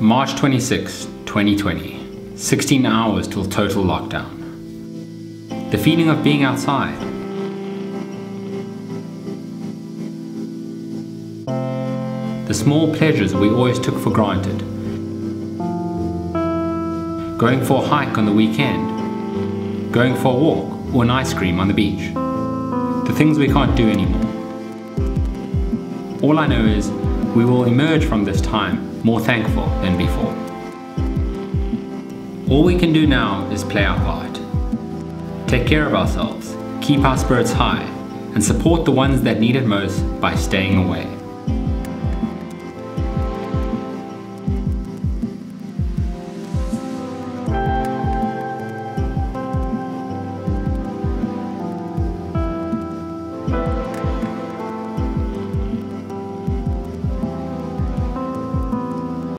March 26, 2020. 16 hours till total lockdown. The feeling of being outside. The small pleasures we always took for granted. Going for a hike on the weekend. Going for a walk or an ice cream on the beach. The things we can't do anymore. All I know is we will emerge from this time more thankful than before. All we can do now is play our part. Take care of ourselves, keep our spirits high, and support the ones that need it most by staying away.